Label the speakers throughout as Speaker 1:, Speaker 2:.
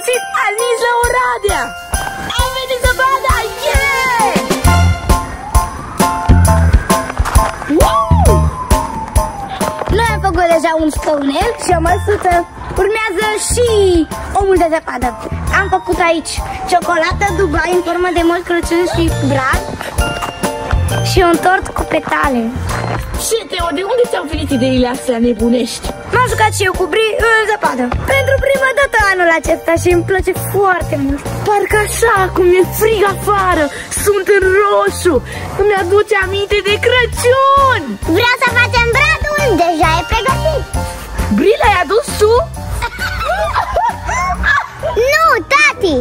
Speaker 1: sfârșit, alingi la Oradea! Am venit să vadă! Yeah! Wow!
Speaker 2: Noi am făcut deja un scaunel și o măsuță. Urmează și omul de zăpadă. Am făcut aici ciocolată Dubai în formă de moș Crăciun și brad și un tort cu petale.
Speaker 1: Și Teo, de unde ți-au venit ideile astea nebunești?
Speaker 2: M-am jucat și eu cu bri în zăpadă. Pentru prima dată anul acesta și îmi place foarte mult.
Speaker 1: Parcă așa, cum e frig afară, sunt în roșu, îmi aduce aminte de Crăciun!
Speaker 2: Vreau să facem bradul, deja e pregătit.
Speaker 1: Brila ai adus tu?
Speaker 2: Nu, tati!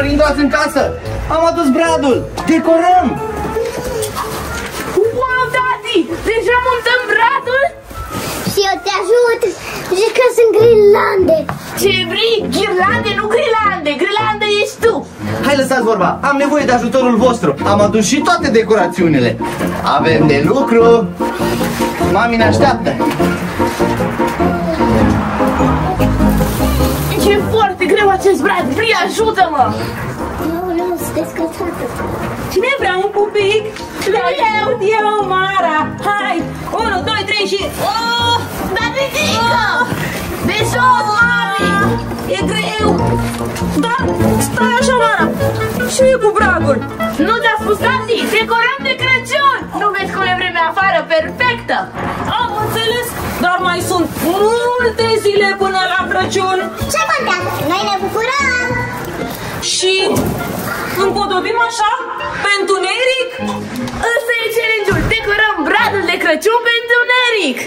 Speaker 3: Haideți, fetelor, intrați în casă! Am adus bradul! Decorăm!
Speaker 1: Wow, tati! Deja montăm bradul?
Speaker 2: Și eu te ajut. Zic că sunt grilande.
Speaker 1: Ce vrei? Ghirlande, nu grilande! Grilande ești tu!
Speaker 3: Hai lăsați vorba, am nevoie de ajutorul vostru. Am adus și toate decorațiunile. Avem de lucru. Mami ne așteaptă.
Speaker 1: Foarte greu acest brad! Bri, ajută-mă!
Speaker 2: Nu, nu, sunt descățată.
Speaker 4: Cine vrea un pupic? Le eu, eu, Mara! Hai! 1, 2, 3 și... Oh!
Speaker 1: Dar ridică! De jos, mami!
Speaker 4: E greu! Dar stai așa, Mara! Ce e cu bragul?
Speaker 1: Nu ți-a spus tati? Decorăm de Crăciun! Afară? Perfectă!
Speaker 4: Am înțeles, dar mai sunt multe zile până la Crăciun
Speaker 2: Ce contează? Noi ne bucurăm.
Speaker 4: și împodobim așa pentru Neric?
Speaker 1: Ăsta e challenge-ul! Decorăm bradul de Crăciun pentru Neric!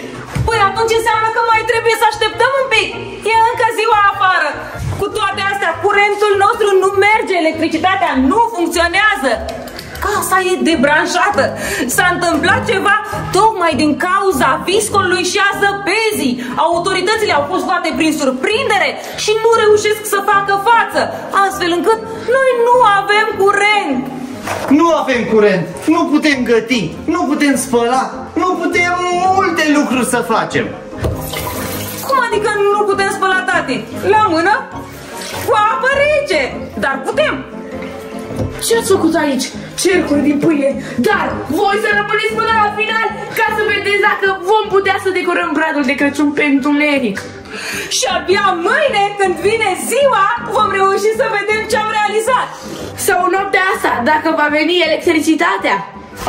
Speaker 4: Păi atunci înseamnă că mai trebuie să așteptăm un pic. E încă ziua afară. Cu toate astea, curentul nostru nu merge, electricitatea nu funcționează. Casa e debranșată. S-a întâmplat ceva tocmai din cauza viscolului și a zăpezii. Autoritățile au fost luate prin surprindere și nu reușesc să facă față, astfel încât noi nu avem curent.
Speaker 3: Nu avem curent, nu putem găti, nu putem spăla, nu putem multe lucruri să facem.
Speaker 4: Cum adică nu putem spăla tati? La mână? Cu apă rece. Dar putem.
Speaker 1: Ce ați făcut aici? Cercuri din pâine, dar voi să rămâneți până la final ca să vedeți dacă vom putea să decorăm bradul de Crăciun pentru Neric.
Speaker 4: Și abia mâine, când vine ziua, vom reuși să vedem ce am realizat.
Speaker 1: Sau noaptea asta, dacă va veni electricitatea.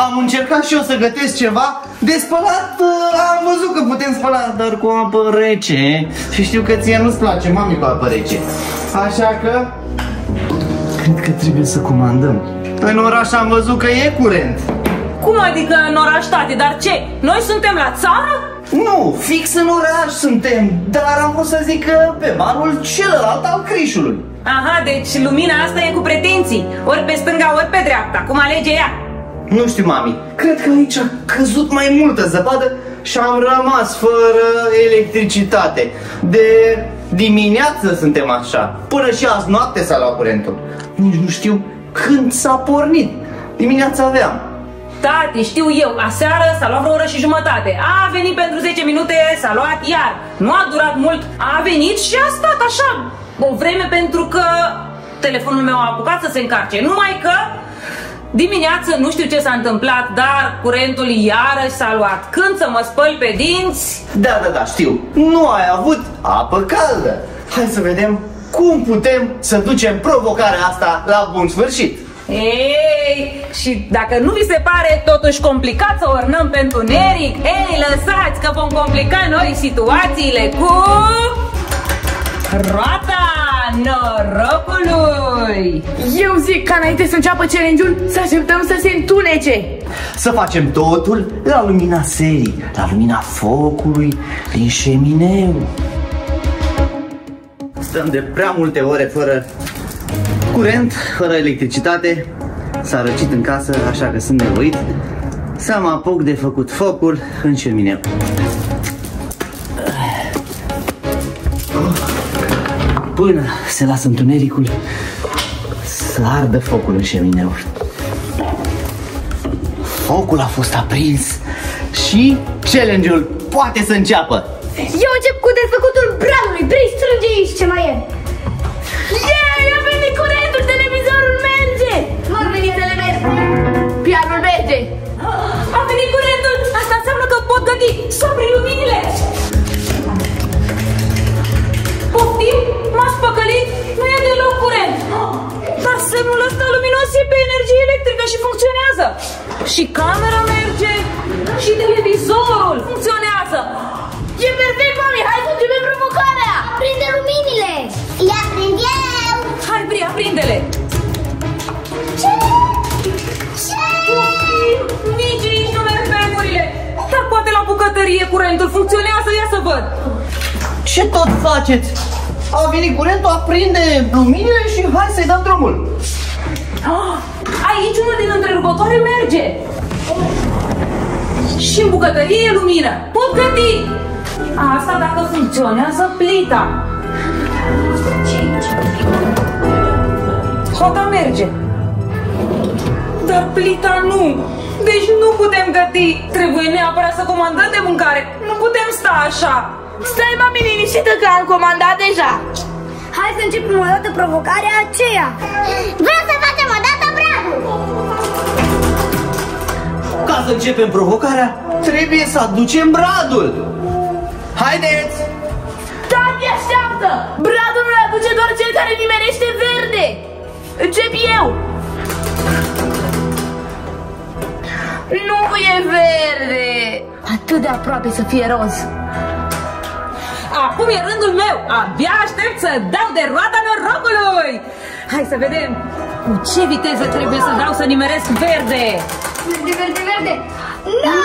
Speaker 3: Am încercat și eu să gătesc ceva De spălat uh, am văzut că putem spăla Dar cu apă rece Și știu că ție nu-ți place, mami, cu apă rece Așa că Cred că trebuie să comandăm În oraș am văzut că e curent
Speaker 4: Cum adică în oraș, tate? Dar ce? Noi suntem la țară?
Speaker 3: Nu, fix în oraș suntem Dar am vrut să zic că pe barul celălalt al Crișului
Speaker 4: Aha, deci lumina asta e cu pretenții. Ori pe stânga, ori pe dreapta. Cum alege ea?
Speaker 3: Nu știu, mami, cred că aici a căzut mai multă zăpadă și am rămas fără electricitate. De dimineață suntem așa. Până și azi noapte s-a luat curentul. Nici nu știu când s-a pornit. Dimineața aveam.
Speaker 4: Tati, știu eu, aseară s-a luat vreo oră și jumătate. A venit pentru 10 minute, s-a luat iar. Nu a durat mult, a venit și a stat așa o vreme pentru că telefonul meu a apucat să se încarce. Numai că dimineață nu știu ce s-a întâmplat, dar curentul iarăși s-a luat. Când să mă spăl pe dinți,
Speaker 3: Da, da, da, știu. Nu ai avut apă caldă. Hai să vedem cum putem să ducem provocarea asta la bun sfârșit.
Speaker 4: Ei, și dacă nu vi se pare totuși complicat să ornăm pentru Neric, ei, lăsați că vom complica noi situațiile cu... Roata norocului!
Speaker 1: Eu zic ca înainte să înceapă challenge-ul să așteptăm să se întunece.
Speaker 3: Să facem totul la lumina serii, la lumina focului, din șemineu. Stăm de prea multe ore fără curent, fără electricitate. S-a răcit în casă, așa că sunt nevoit să mă apuc de făcut focul în șemineu. Până se lasă întunericul să ardă focul în șemineuri. Focul a fost aprins și challenge-ul poate să înceapă.
Speaker 2: Eu încep cu desfăcutul bradului. Vrei strânge aici ce mai e.
Speaker 1: Yay, a venit curentul, televizorul merge!
Speaker 2: Nu ar veni telemerg.
Speaker 1: Pianul merge!
Speaker 4: A venit curentul! Asta înseamnă că pot găti! Sopri luminile!
Speaker 3: Tot faceți? A venit curentul, aprinde luminile și hai să-i dăm drumul.
Speaker 4: Ah, Aici unul din întrerupătoare merge. Și în bucătărie e lumină. Pot găti. Asta dacă funcționează plita. Hota merge. Dar plita nu. Deci nu putem găti. Trebuie neapărat să comandăm de mâncare. Nu putem sta așa.
Speaker 1: Stai, mami, liniștită că am comandat deja!
Speaker 2: Hai să începem o dată provocarea aceea. Vreau să facem o dată bradul.
Speaker 3: Ca să începem provocarea, trebuie să aducem bradul. Haideți!
Speaker 1: Tati, așteaptă! Bradul nu aduce doar cel care nimerește verde! Încep eu! Nu e verde! Atât de aproape să fie roz!
Speaker 4: Acum e rândul meu. Abia aștept să dau de roata norocului. Hai să vedem cu ce viteză trebuie să dau să nimeresc verde.
Speaker 2: Verde, verde, verde.
Speaker 4: Nu!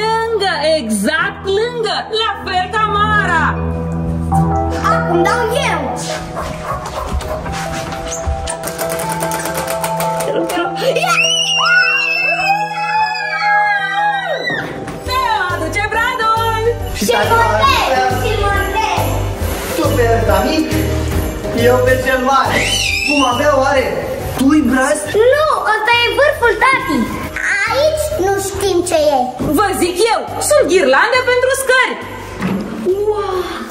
Speaker 4: Lângă, exact lângă, la fel ca Mara.
Speaker 2: Acum dau eu.
Speaker 4: Ne aduce bradul.
Speaker 3: Și
Speaker 2: Ce
Speaker 3: Tu pe ăsta mic, eu pe cel mare. Cum avea oare? Tu-i braz?
Speaker 2: Nu, ăsta e vârful tati. Aici nu știm ce e.
Speaker 4: Vă zic eu, sunt ghirlande pentru scări.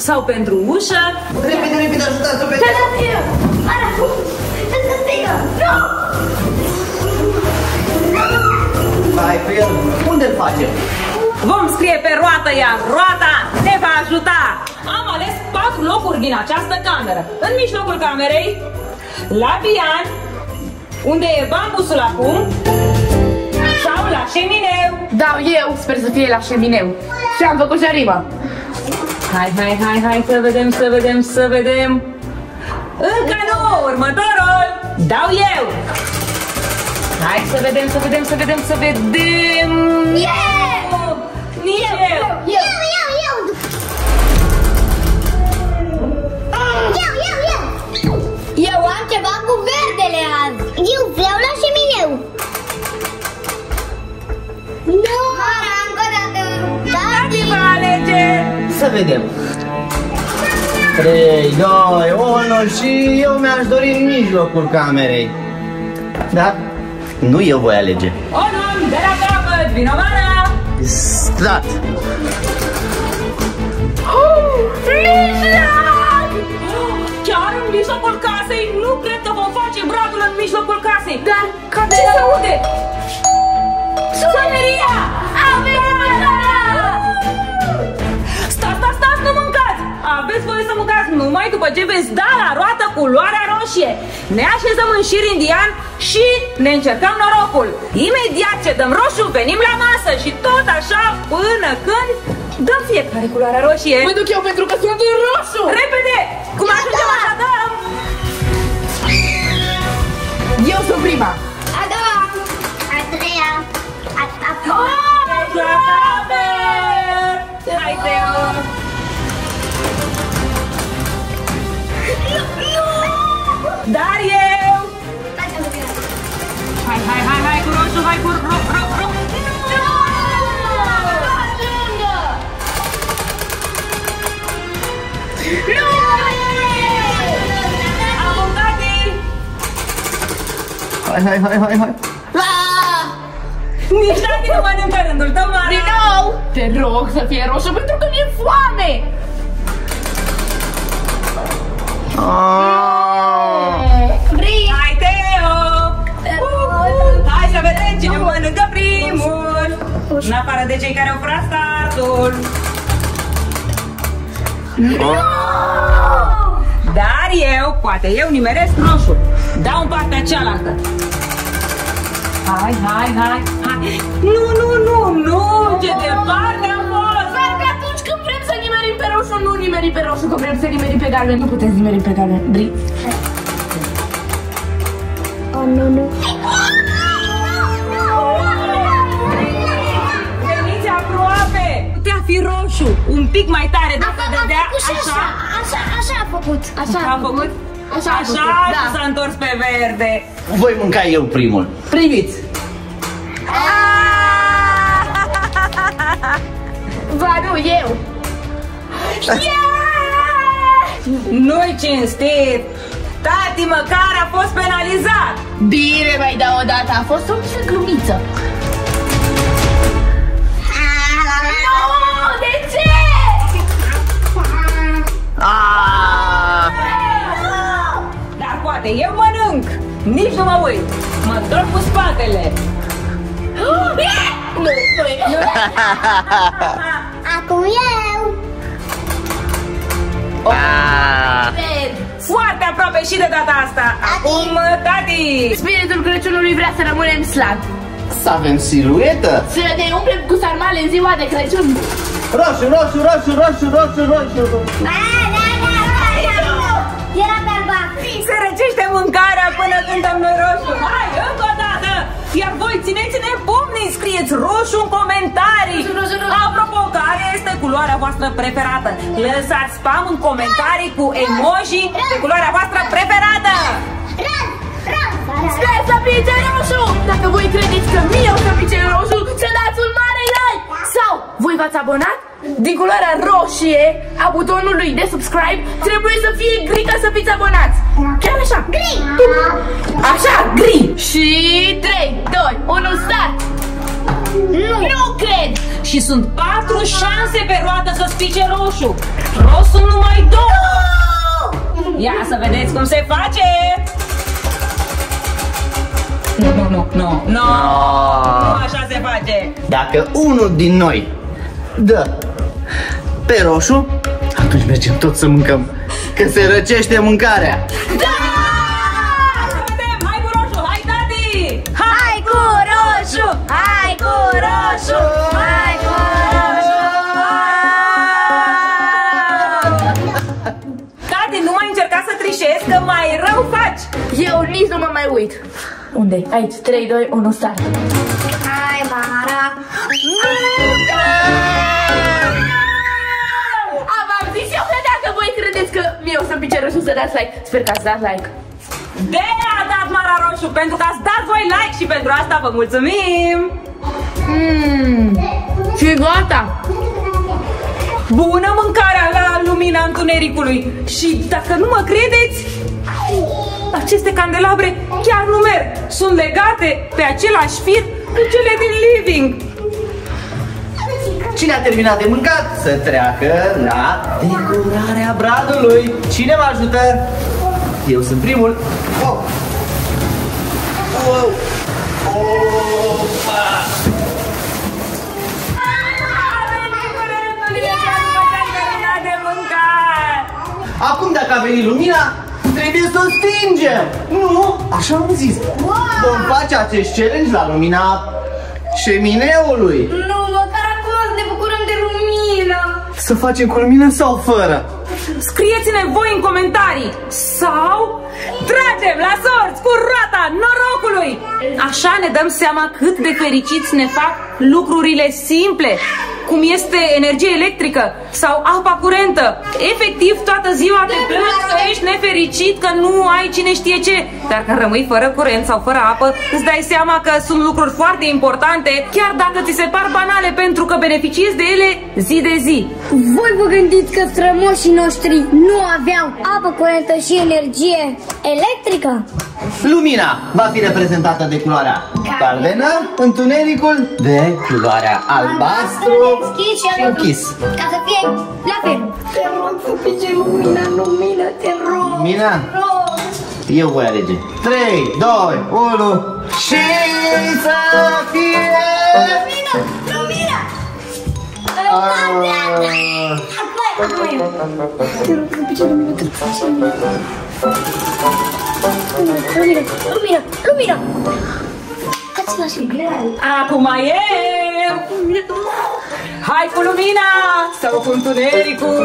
Speaker 4: Sau pentru ușă.
Speaker 3: Repede, repede, ajutați-o pe
Speaker 2: Da, da, eu. Mara, să strigă. Nu!
Speaker 3: Hai pe el. Unde-l facem?
Speaker 4: Vom scrie pe roată, iar roata ne va ajuta. Am ales patru locuri din această cameră. În mijlocul camerei, la pian, unde e bambusul acum, sau la șemineu.
Speaker 1: Dau eu, sper să fie la șemineu. Și am făcut și arima.
Speaker 4: Hai, hai, hai, hai să vedem, să vedem, să vedem. Încă nu, următorul. Dau eu. Hai să vedem, să vedem, să vedem, să vedem.
Speaker 2: Eu!
Speaker 4: Nici eu.
Speaker 2: Eu, eu, eu! Eu, eu, eu! Eu am ceva cu verdele azi. Eu vreau la șemineu. Nu! Mara, încă o dată.
Speaker 4: Tati va alege.
Speaker 3: Să vedem. 3, 2, 1 și eu mi-aș dori în mijlocul camerei. Da? Nu eu voi alege.
Speaker 4: O luăm de la capăt, vino Mara!
Speaker 3: Strat.
Speaker 1: Mijloc!
Speaker 4: Chiar în mijlocul casei? Nu cred că vom face bradul în mijlocul casei.
Speaker 1: Dar
Speaker 4: Ce se aude? Soneria!
Speaker 1: Avem
Speaker 4: Aveți voie să mâncați numai după ce veți da la roată culoarea roșie. Ne așezăm în șir indian și ne încercăm norocul. Imediat ce dăm roșu, venim la masă și tot așa până când dăm fiecare culoarea roșie.
Speaker 1: Mă duc eu pentru că sunt în roșu!
Speaker 4: Repede! Cum ajungem așa dăm?
Speaker 1: Eu sunt prima!
Speaker 2: A doua, a treia, a, a patra.
Speaker 4: La camer! Hai, Teo! hai, hai, hai cu roșu, hai cu roșu, roșu, roșu. Nu!
Speaker 3: Hai, hai, hai, hai, hai!
Speaker 4: Nici Tati nu mănâncă rândul tău mare!
Speaker 1: Din nou! Te rog să fie roșu pentru că mi-e foame!
Speaker 4: În afară de cei care au furat startul. Dar eu, poate eu nimeresc roșu. Dau în partea cealaltă. Hai, hai, hai, hai. Nu, nu, nu, nu, ce departe am fost.
Speaker 1: Doar că atunci când vrem să nimerim pe roșu, nu nimerim pe roșu, că vrem să nimerim pe galben. Nu putem nimeri pe galben. Bri.
Speaker 2: Oh, nu, nu.
Speaker 4: Un pic mai tare
Speaker 2: A,
Speaker 4: dacă
Speaker 2: a, a
Speaker 4: dădea
Speaker 2: făcut și așa, așa, așa a făcut. Așa
Speaker 4: A făcut?
Speaker 2: Așa a
Speaker 4: Așa
Speaker 2: făcut,
Speaker 4: și
Speaker 2: da.
Speaker 4: s-a întors pe verde.
Speaker 3: Voi mânca eu primul. Priviți!
Speaker 1: Ba nu, eu.
Speaker 4: Nu-i cinstit! Tati măcar a fost penalizat!
Speaker 1: Bine, mai dau o dată. A fost o mică glumiță.
Speaker 4: Dar poate eu mănânc! Nici nu mă uit! Mă întorc cu spatele!
Speaker 1: Nu, nu, nu.
Speaker 2: Acum eu.
Speaker 3: Ah!
Speaker 1: Cred.
Speaker 4: Foarte aproape și de data asta! Acum, tati!
Speaker 1: Spiritul Crăciunului vrea să rămânem slabi.
Speaker 3: Să avem siluetă!
Speaker 1: Să ne umplem cu sarmale în ziua de Crăciun.
Speaker 3: Roșu, roșu, roșu, roșu, roșu, roșu.
Speaker 2: Da,
Speaker 4: răcește mâncarea până când dăm noi roșu! Hai, încă o dată! Iar voi țineți-ne pumnii, scrieți roșu în comentarii!
Speaker 1: Roșu, roșu, roșu.
Speaker 4: Apropo, care este culoarea voastră preferată? Lăsați spam în comentarii cu emoji de culoarea voastră preferată!
Speaker 2: Raz, raz.
Speaker 1: Sper să pice roșu! Dacă voi credeți că mie o să pice roșu, să dați un mare like! Sau, voi v-ați abonat? Din culoarea roșie a butonului de subscribe trebuie să fie gri ca să fiți abonați. Chiar așa. Gri. Așa, gri. Și 3, 2, 1, start. Nu. Nu cred.
Speaker 4: Și sunt patru șanse pe roată să spice roșu. Rost sunt numai două. Ia să vedeți cum se face. Nu, nu, nu, nu, nu. Nu
Speaker 3: Ah!
Speaker 4: așa se face.
Speaker 3: Dacă unul din noi dă pe roșu, atunci mergem tot să mâncăm. Că se răcește mâncarea.
Speaker 4: Da! Să vedem, hai cu roșu, hai tati!
Speaker 2: Hai cu roșu, hai cu roșu, hai cu roșu.
Speaker 4: Tati, nu mai încerca să trișezi, că mai rău faci!
Speaker 1: Eu nici nu mă mai uit. Unde -i? Aici, 3, 2, 1, start.
Speaker 2: Hai, Mara.
Speaker 1: Am am zis eu că dacă voi credeți că mie o să-mi pice roșu să dați like, sper că ați dat like.
Speaker 4: De a dat Mara Roșu pentru că ați dat voi like și pentru asta vă mulțumim!
Speaker 1: Mmm, și gata.
Speaker 4: Bună mâncarea la lumina întunericului! Și dacă nu mă credeți, aceste candelabre chiar nu merg. Sunt legate pe același fir cu cele din living.
Speaker 3: Cine a terminat de mâncat să treacă la decorarea bradului. Cine mă ajută? Eu sunt primul. Oh. Wow. Opa.
Speaker 4: de mâncat!
Speaker 3: Acum dacă a venit lumina, trebuie să o stingem. Nu? Așa am zis. Vom face acest challenge la lumina șemineului.
Speaker 2: Nu, măcar acum să ne bucurăm de lumină.
Speaker 3: Să facem cu lumină sau fără?
Speaker 4: Scrieți-ne voi în comentarii sau tragem la sorți cu roata norocului! Așa ne dăm seama cât de fericiți ne fac lucrurile simple, cum este energie electrică sau apa curentă. Efectiv, toată ziua te plângi că ești nefericit, că nu ai cine știe ce. Dar când rămâi fără curent sau fără apă, îți dai seama că sunt lucruri foarte importante, chiar dacă ți se par banale pentru că beneficiezi de ele zi de zi.
Speaker 2: Voi vă gândiți că strămoșii noștri nu aveau apă curentă și energie electrică?
Speaker 3: Lumina va fi reprezentată de culoarea galbenă, întunericul de culoarea albastru
Speaker 2: deschis și
Speaker 3: și
Speaker 2: altul
Speaker 3: închis.
Speaker 2: Ca să fie la fel. Te rog să pice lumina, lumina, te rog.
Speaker 3: Lumina?
Speaker 2: Te rog.
Speaker 3: Eu voi alege. 3, 2, 1 și să fie...
Speaker 2: Lumina, lumina.
Speaker 3: Ah.
Speaker 2: Apoi, apoi. Te rog să pice lumina, te rog să pice lumina. Lumina, lumina, lumina. Dați-vă și greu.
Speaker 4: Acum e! Hai cu lumina sau cu întunericul!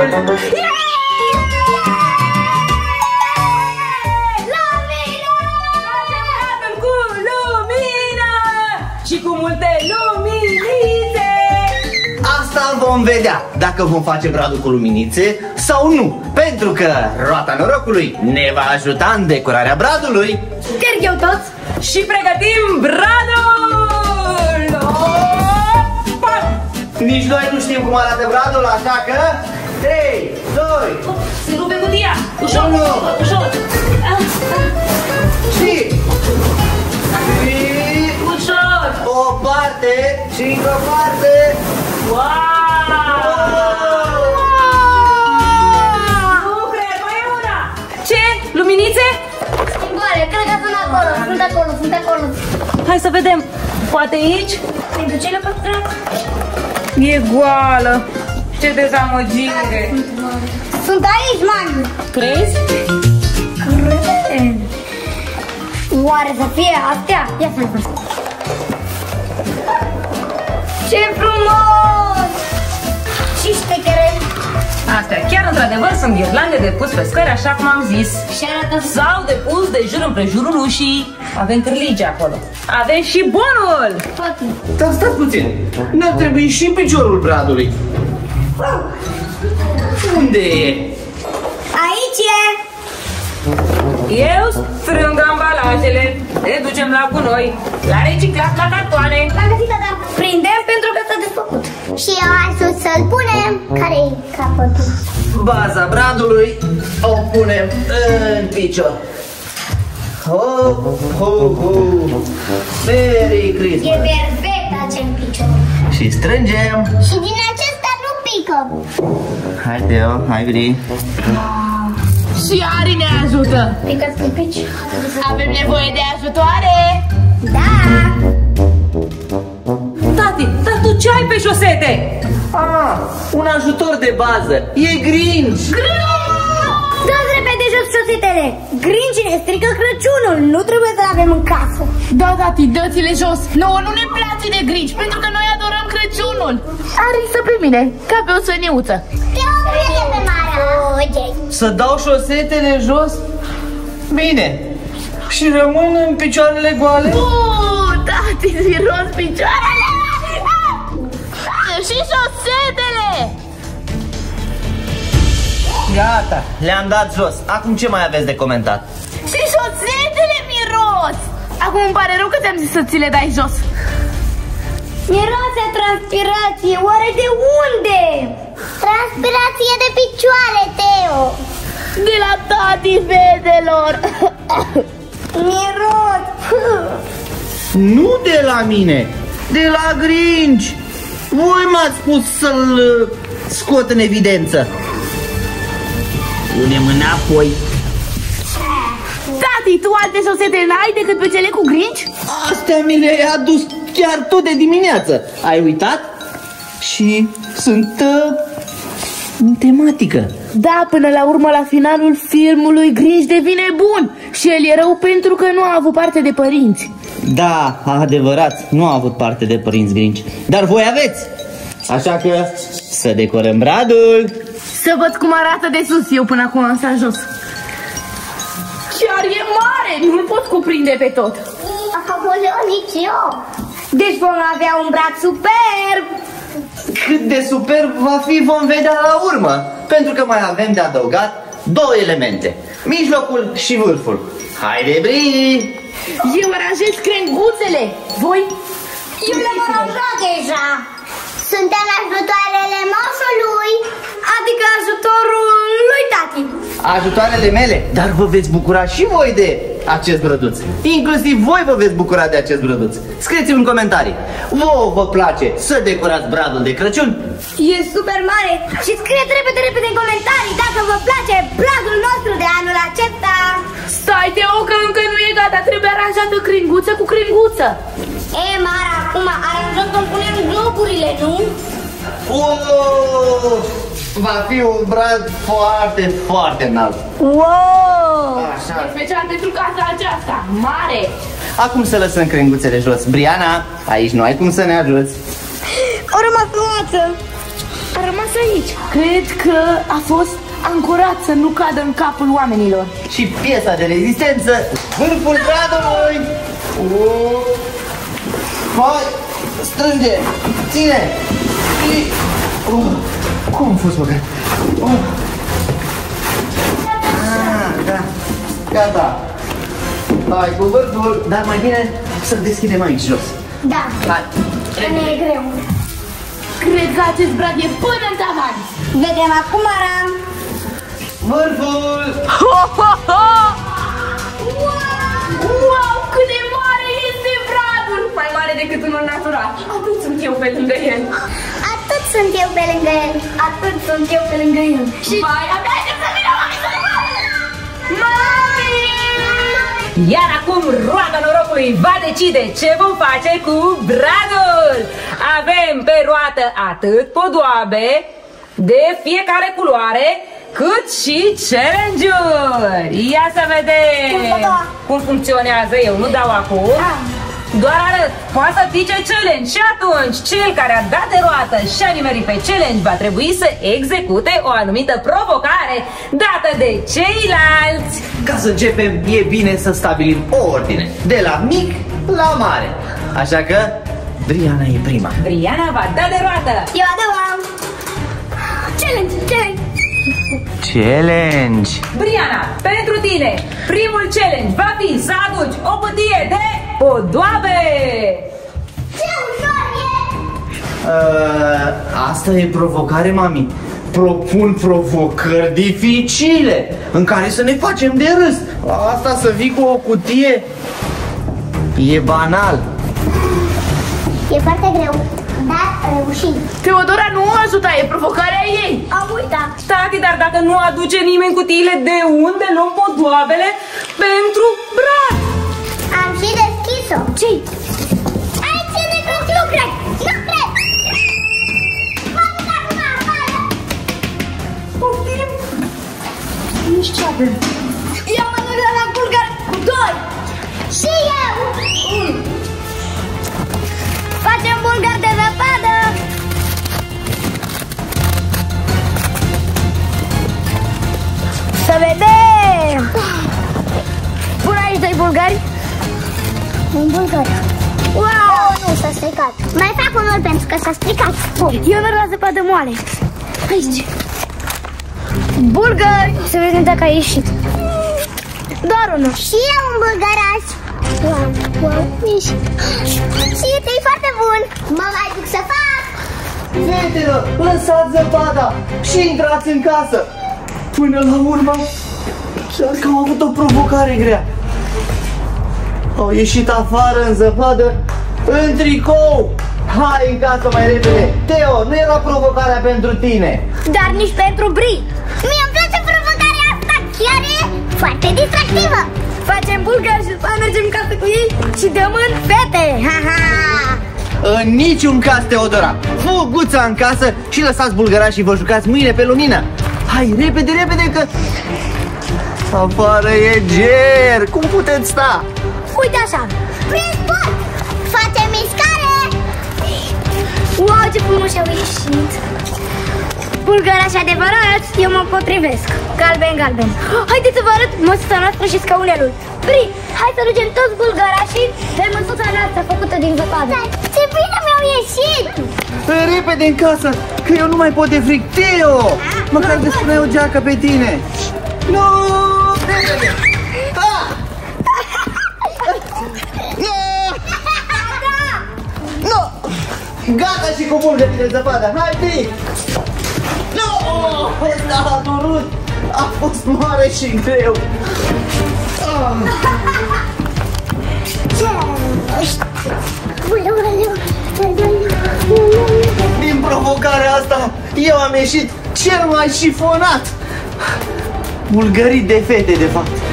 Speaker 4: Adevăratul
Speaker 3: vom vedea dacă vom face bradul cu luminițe sau nu. Pentru că roata norocului ne va ajuta în decorarea bradului.
Speaker 2: Șterg eu toți.
Speaker 4: Și pregătim bradul! Opa!
Speaker 3: Nici noi nu știm cum arată bradul, așa că 3, 2,
Speaker 4: Se rupe cutia! Ușor!
Speaker 3: Unu.
Speaker 4: Ușor!
Speaker 3: și... și...
Speaker 4: Ușor!
Speaker 3: O parte și încă o parte.
Speaker 4: Wow!
Speaker 2: Acolo, sunt acolo, sunt acolo.
Speaker 4: Hai să vedem. Poate aici?
Speaker 2: Pentru cele păstrate.
Speaker 4: E goală. Ce dezamăgire.
Speaker 2: Sunt aici, mami.
Speaker 4: Crezi?
Speaker 2: Cred. Oare să fie astea? Ia să le păstrăm. Ce frumos! Și ștechere.
Speaker 4: Astea chiar într-adevăr sunt ghirlande de pus pe scări, așa cum am zis.
Speaker 2: Și arată
Speaker 4: Sau de pus de jur împrejurul ușii. Avem cârlige acolo. Avem și bonul!
Speaker 2: toate.
Speaker 3: Dar stați puțin, ne-ar trebui și piciorul bradului. Unde e?
Speaker 2: Aici e.
Speaker 4: Eu strâng ambalajele, le ducem la gunoi, la reciclat, la cartoane.
Speaker 2: L-am găsit, tata.
Speaker 3: Baza bradului o punem în picior. Ho, ho, ho. Merry
Speaker 2: E
Speaker 3: Christmas.
Speaker 2: perfect acel picior.
Speaker 3: Și strângem.
Speaker 2: Și din acesta nu pică.
Speaker 3: Hai, Teo, hai, Vri.
Speaker 1: Și Ari ne ajută.
Speaker 2: Pică scripici.
Speaker 1: Avem nevoie de ajutoare.
Speaker 2: Da.
Speaker 4: Tati, dar tu ce ai pe șosete?
Speaker 3: Ah, un ajutor de bază. E Grinch.
Speaker 2: Dați repede jos șosetele! Grinci ne strică Crăciunul, nu trebuie să-l avem în casă.
Speaker 1: Da, tati, dă-ți-le jos. Nouă nu ne place de grinci, pentru că noi adorăm Crăciunul. Ari să pe mine, ca pe o săniuță.
Speaker 2: Te oprite pe marea Ugei.
Speaker 3: Să dau șosetele jos? Bine. Și rămân în picioarele goale?
Speaker 1: Bun, tati, ți roz picioarele. Și șosetele.
Speaker 3: Gata, le-am dat jos. Acum ce mai aveți de comentat?
Speaker 1: Și șosetele miros. Acum îmi pare rău că ți-am zis să ți le dai jos.
Speaker 2: Miroase a transpirație, oare de unde? Transpirație de picioare, Teo.
Speaker 1: De la tati fetelor.
Speaker 2: Miros.
Speaker 3: Nu de la mine, de la Grinch. Voi m-ați spus să-l uh, scot în evidență. Punem înapoi.
Speaker 1: Tati, tu alte șosete n-ai decât pe cele cu grinci?
Speaker 3: Astea mi le-ai adus chiar tot de dimineață. Ai uitat? Și sunt uh, în tematică.
Speaker 1: Da, până la urmă, la finalul filmului, Grinch devine bun și el e rău pentru că nu a avut parte de părinți.
Speaker 3: Da, adevărat, nu a avut parte de părinți Grinch, dar voi aveți. Așa că să decorăm bradul.
Speaker 1: Să văd cum arată de sus, eu până acum am stat jos. Chiar e mare, nu-l pot cuprinde pe tot.
Speaker 2: Aoleu, nici eu. Deci vom avea un brad superb.
Speaker 3: Cât de superb va fi vom vedea la urmă, pentru că mai avem de adăugat două elemente, mijlocul și vârful. Haide, Bri!
Speaker 1: Eu aranjez crenguțele. Voi?
Speaker 2: Eu le-am aranjat deja. Suntem ajutoarele moșului. Adică ajutorul lui tati.
Speaker 3: Ajutoarele mele, dar vă veți bucura și voi de acest brăduț. Inclusiv voi vă veți bucura de acest brăduț. Scrieți-mi în comentarii. Vouă vă place să decorați bradul de Crăciun?
Speaker 2: E super mare și scrieți repede, repede în comentarii dacă vă place bradul nostru de anul acesta.
Speaker 1: Stai, Teo, că încă nu e gata, trebuie aranjată cringuță cu cringuță.
Speaker 2: E, Mara, acum aranjăm când punem globurile, nu?
Speaker 3: Oh, va fi un brad foarte, foarte înalt.
Speaker 2: Wow!
Speaker 3: Așa.
Speaker 1: Special pentru casa aceasta, mare.
Speaker 3: Acum să lăsăm crenguțele jos. Briana, aici nu ai cum să ne ajuți.
Speaker 2: O rămas frumoasă!
Speaker 1: A rămas aici. Cred că a fost ancorat să nu cadă în capul oamenilor.
Speaker 3: Și piesa de rezistență, vârful bradului. Oh. Hai, strânge, ține. Și... Oh. Cum a fost, băgat? Oh. Ah, da, gata. Hai cu vârful, dar mai bine să deschidem aici jos.
Speaker 2: Da,
Speaker 3: Hai.
Speaker 2: ne e greu.
Speaker 1: Cred că acest brad e până în tavan.
Speaker 2: Vedem acum, Mara.
Speaker 3: Vârful!
Speaker 1: Wow, cât de mare este bradul! Mai mare decât unul natural. Atât sunt eu pe lângă el.
Speaker 2: Atât sunt eu pe lângă el, atât sunt eu pe lângă el.
Speaker 1: Și mai abia aștept să vină mami să ne vadă! Mami!
Speaker 4: Iar acum roata norocului va decide ce vom face cu bradul. Avem pe roată atât podoabe de fiecare culoare, cât și challenge-uri. Ia să
Speaker 2: Cum să
Speaker 4: vedem
Speaker 2: dau?
Speaker 4: cum funcționează. Eu nu dau acum. Doar arăt, poate să pice challenge și atunci cel care a dat de roată și a nimerit pe challenge va trebui să execute o anumită provocare dată de ceilalți.
Speaker 3: Ca să începem, e bine să stabilim o ordine, de la mic la mare. Așa că, Briana e prima.
Speaker 4: Briana va da de roată.
Speaker 2: Eu a doua. Challenge, challenge.
Speaker 3: Challenge!
Speaker 4: Briana, pentru tine, primul challenge va fi să aduci o cutie de podoabe.
Speaker 2: Ce ușor e!
Speaker 3: Uh, asta e provocare, mami. Propun provocări dificile în care să ne facem de râs. Asta să vii cu o cutie e banal.
Speaker 2: E foarte greu, dar reușim.
Speaker 1: Teodora nu o ajuta, e provocarea ei.
Speaker 2: Am uitat.
Speaker 4: Tati, dar dacă nu aduce nimeni cutiile, de unde luăm podoabele pentru brad?
Speaker 2: Am și deschis-o. ce Ai ține că nu cred! Nu cred! Mă duc acum afară! Poftim!
Speaker 1: Nu știu ce avem.
Speaker 2: Eu mă duc la bulgar cu doi! Și eu! Un! Facem bulgar de zăpadă! Să vedem! Pun aici doi bulgari. Un bulgar. Wow! Oh, nu, s-a stricat. Mai fac unul pentru că s-a stricat. Bun, eu merg la zăpadă moale. Aici. Bulgari! Să vedem dacă a ieșit. Doar unul. Și eu un bulgaraș. Wow, wow, mici. Și e foarte bun. Mă mai duc să fac.
Speaker 3: Fetelor, lăsați zăpada și intrați în casă. Până la urmă, chiar că am avut o provocare grea. Au ieșit afară în zăpadă, în tricou. Hai în casă mai repede. Teo, nu era provocarea pentru tine.
Speaker 2: Dar nici pentru Bri. Mie îmi place provocarea asta. Chiar e foarte distractivă. Facem bulgari și după aia mergem în casă cu ei și dăm în fete. Ha, ha.
Speaker 3: În niciun caz, Teodora. Fuguța în casă și lăsați bulgărașii și vă jucați mâine pe lumină. Hai, repede, repede, că... Afară e ger. Cum puteți sta?
Speaker 2: Uite așa. Prin sport. Facem mișcare. Wow, ce frumos au ieșit. Bulgărași adevărat, eu mă potrivesc. Galben, galben. Haideți să vă arăt măsuța noastră și scaunelul. Pri, hai să ducem toți bulgărașii pe măsuța noastră făcută din zăpadă. Ce bine mi-au ieșit!
Speaker 3: Repede în casă, că eu nu mai pot de fric. Teo, măcar despre o geacă pe tine. Nu! Repede! Gata și cu bulgării de zăpadă. Hai, Pi! Nu! Ăsta a durut. A fost mare și greu.
Speaker 5: Ce ești? Uleu,
Speaker 3: Din provocarea asta, eu am ieșit cel mai șifonat. Bulgărit de fete, de fapt.